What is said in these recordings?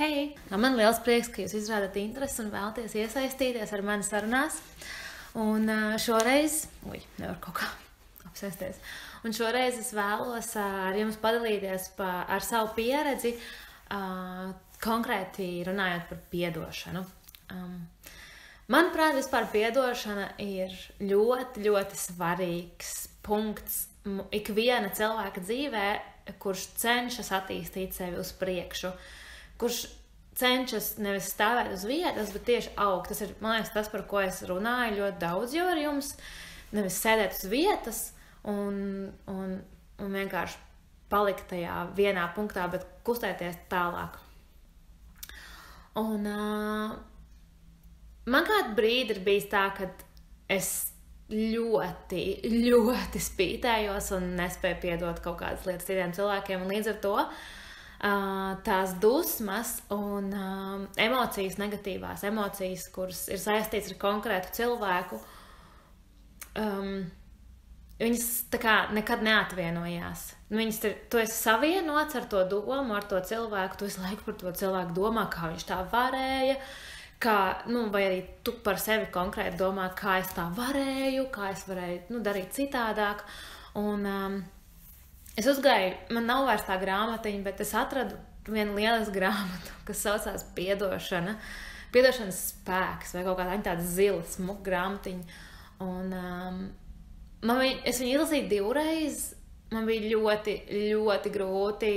Hei! Man liels prieks, ka jūs izrādat interesi un vēlaties iesaistīties ar mani sarunās. Un šoreiz, ui, nevar kaut kā apsēsties. Un šoreiz es vēlos ar jums padalīties pa, ar savu pieredzi, konkrēti runājot par piedošanu. Um, manuprāt, vispār piedošana ir ļoti, ļoti svarīgs punkts ikviena cilvēka dzīvē, kurš cenšas attīstīt sevi uz priekšu, kurš cenšas nevis stāvēt uz vietas, bet tieši augt. Tas ir liekas, tas, par ko es runāju ļoti daudz jau ar jums. Nevis sēdēt uz vietas un, un, un vienkārši palikt tajā vienā punktā, bet kustēties tālāk. Un, uh, man kādu brīdi ir bijis tā, ka es ļoti, ļoti spītējos un nespēju piedot kaut kādas lietas citiem cilvēkiem. Līdz ar to uh, tās dusmas un emocijas, negatīvās emocijas, kuras ir saistītas ar konkrētu cilvēku, um, viņas kā nekad neatvienojās. Viņas ir, tu esi savienots ar to domu, ar to cilvēku, tu visu laiku par to cilvēku domā, kā viņš tā varēja. Kā, nu, vai arī tu par sevi konkrēti domā, kā es tā varēju, kā es varēju nu, darīt citādāk. Un, um, es uzgāju, man nav vairs tā grāmatiņa, bet es atradu vienu lielisku grāmatu, kas saucās Piedošana. Piedošanas spēks vai kaut kāda tāda zila, smuka grāmatiņa. Un, um, man viņa, es viņu izlasīju divreiz. Man bija ļoti, ļoti grūti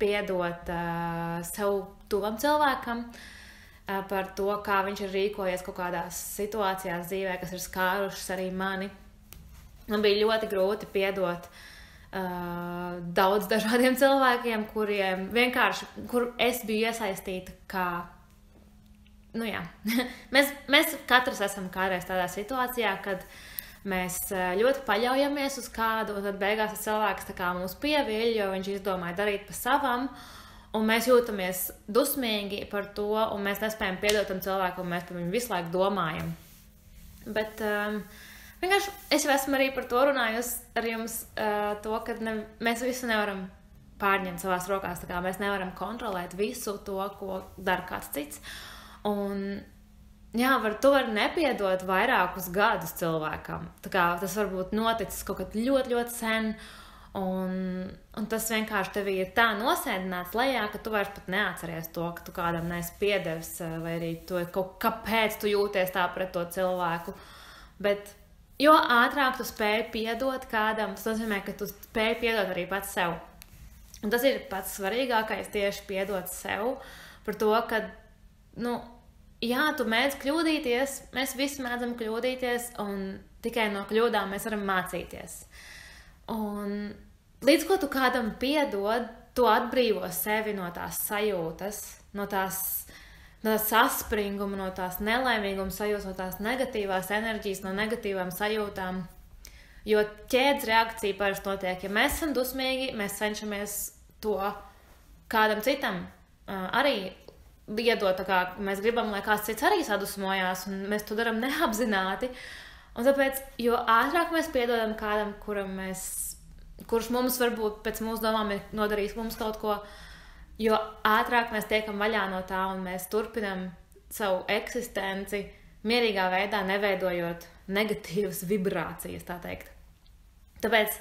piedot uh, sev tuvam cilvēkam. Uh, par to, kā viņš ir rīkojies kaut kādās situācijās dzīvē, kas ir skārušas arī mani. Man bija ļoti grūti piedot uh, daudz dažādiem cilvēkiem, kuriem vienkārši, kur es biju iesaistīta kā. Nu, jā. mēs, mēs katrs esam kādreiz tādā situācijā, kad mēs ļoti paļaujamies uz kādu, un tad beigās tas cilvēks mūs pieviļ, jo viņš izdomāja darīt pa savam. Uh, Un mēs jūtamies dusmīgi par to, un mēs nespējam piedot tam cilvēkam, un mēs par viņu visu laiku domājam. Bet um, vienkārši es jau esmu arī par to runājusi ar jums, uh, to, ka ne, mēs visu nevaram pārņemt savās rokās. Mēs nevaram kontrolēt visu to, ko dara kāds cits. Un, jā, var, tu vari nepiedot vairākus gadus cilvēkam. Tas var būt noticis kaut kad ļoti, ļoti sen. Un, un tas vienkārši tev ir tā nosēdināts lejā, ka tu vairs neatceries to, ka tu kādam neesi piedevis, eh, vai arī to, kaut, kāpēc tu jūties tā pret to cilvēku. Bet jo ātrāk tu spēj piedot kādam, tas nozīmē, ka tu spēj piedot arī pats sev. Un tas ir pats svarīgākais tieši piedot sev par to, ka, nu, jā, tu mēdz kļūdīties, mēs visi mēdzam kļūdīties, un tikai no kļūdām mēs varam mācīties. Un līdz ko tu kādam piedod, tu atbrīvo sevi no tās sajūtas, no tās, no saspringuma, no tās nelaimīguma sajūtas, no tās negatīvās enerģijas, no negatīvām sajūtām. Jo ķēdes reakcija parasti notiek, ja mēs esam dusmīgi, mēs cenšamies to kādam citam uh, arī iedot. Kā, mēs gribam, lai kāds cits arī sadusmojās, un mēs to darām neapzināti. Un tāpēc, jo ātrāk mēs piedodam kādam, kuram mēs kurš mums varbūt pēc mūsu domām ir nodarījis mums kaut ko, jo ātrāk mēs tiekam vaļā no tā un mēs turpinam savu eksistenci mierīgā veidā, neveidojot negatīvas vibrācijas, tā teikt. Tāpēc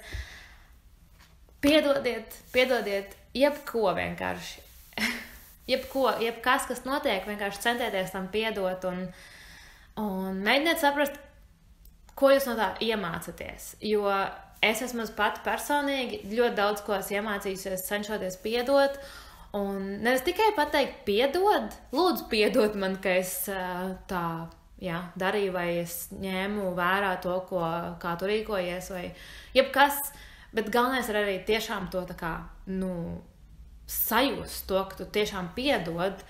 piedodiet, piedodiet jebko vienkārši. jebko, jebkas, kas notiek, vienkārši centieties tam piedot un, un mēģiniet saprast, ko jūs no tā iemācāties. Jo es esmu pati personīgi ļoti daudz ko iemācījusies, cenšoties piedot. Un nevis tikai pateikt, piedod, lūdzu, piedod man, ka es tā jā, darīju, vai es ņēmu vērā to, ko, kā tu rīkojies, vai jebkas. Bet galvenais ir arī tiešām to kā, nu, sajust, to, ka tu tiešām piedod.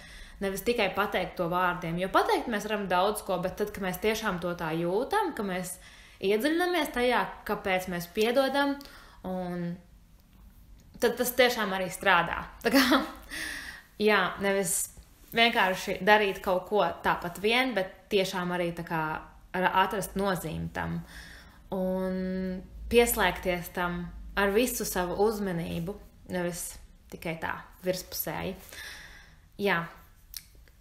Nevis tikai pateikt to vārdiem, jo pateikt mēs varam daudz ko, bet tad, kad mēs tiešām to tā jūtam, ka mēs iedziļināmies tajā, kāpēc mēs piedodam, un tad tas tiešām arī strādā. Tā kā, jā, nevis vienkārši darīt kaut ko tāpat vien, bet tiešām arī kā, atrast nozīmi tam un pieslēgties tam ar visu savu uzmanību, nevis tikai tā virspusēji. jā,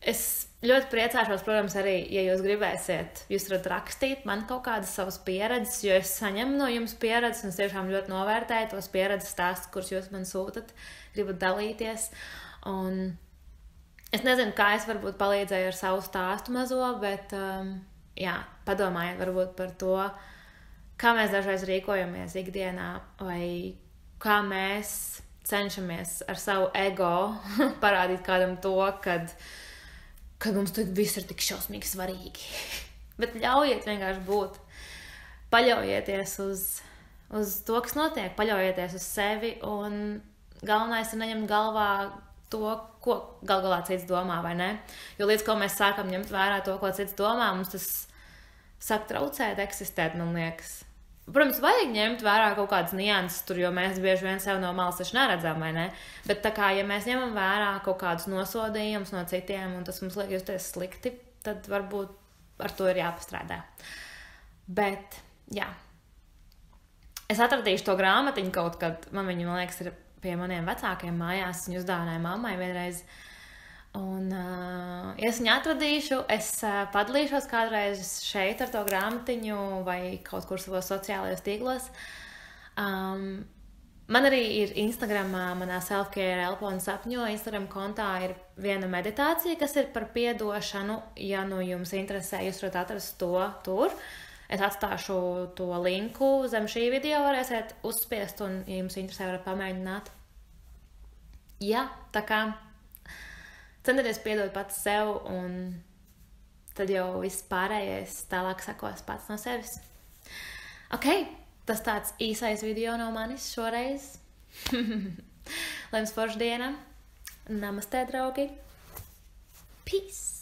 es ļoti priecāšos, protams, arī, ja jūs gribēsiet, jūs varat rakstīt man kaut kādas savas pieredzes, jo es saņemu no jums pieredzes, un es tiešām ļoti novērtēju tos pieredzes stāstus, kurus jūs man sūtat, gribat dalīties. Un es nezinu, kā es varbūt palīdzēju ar savu stāstu mazo, bet um, jā, padomājiet varbūt par to, kā mēs dažreiz rīkojamies ikdienā, vai kā mēs cenšamies ar savu ego parādīt kādam to, kad, kad mums tur viss ir tik šausmīgi svarīgi. Bet ļaujiet vienkārši būt. Paļaujieties uz, uz to, kas notiek, paļaujieties uz sevi. Un galvenais ir neņemt galvā to, ko gal galā cits domā, vai ne? Jo līdz ko mēs sākam ņemt vērā to, ko cits domā, mums tas sāk traucēt eksistēt, man liekas. Protams, vajag ņemt vērā kaut kādas nianses, tur, jo mēs bieži vien sev no malas taču neredzam, vai ne? Bet tā kā, ja mēs ņemam vērā kaut kādus nosodījumus no citiem, un tas mums liek justies slikti, tad varbūt ar to ir jāpastrādā. Bet, jā. Es atradīšu to grāmatiņu kaut kad, man viņa, man liekas, ir pie maniem vecākiem mājās, viņu uzdāvināja mammai vienreiz. Uh, Un, uh, ja es viņu atradīšu, es uh, padalīšos kādreiz šeit ar to grāmatiņu vai kaut kur savos sociālajos tīklos. Um, man arī ir Instagram, manā self-care elpo un sapņo. Instagram kontā ir viena meditācija, kas ir par piedošanu. Ja nu jums interesē, jūs varat atrast to tur. Es atstāšu to linku zem šī video, varēsiet uzspiest, un, ja jums interesē, varat pamēģināt. Jā, tā kā centies piedot pats sev, un tad jau viss pārējais tālāk sakos pats no sevis. Ok, tas tāds īsais video no manis šoreiz. Lai jums forša diena! Namaste, draugi! Peace!